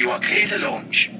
You are clear to launch.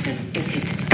System is hit.